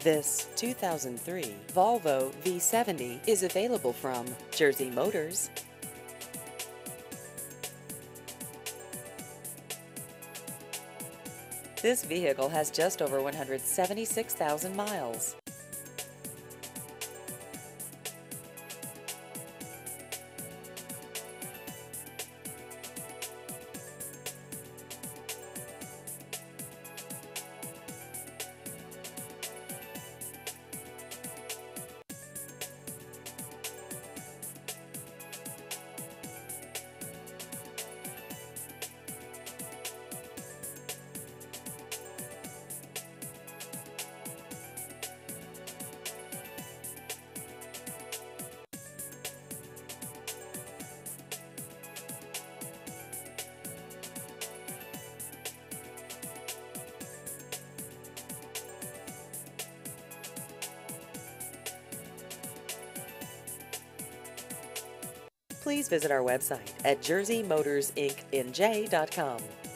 This 2003 Volvo V70 is available from Jersey Motors. This vehicle has just over 176,000 miles. Please visit our website at jerseymotorsinc.com.